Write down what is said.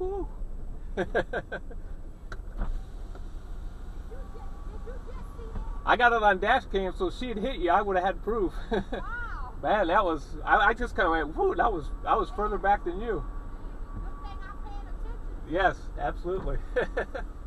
Woo! I got it on dash cam, so she'd hit you. I would have had proof. Wow. Man, that was. I, I just kind of went, whoo, that was. I was further back than you. Good thing I'm attention. Yes, absolutely.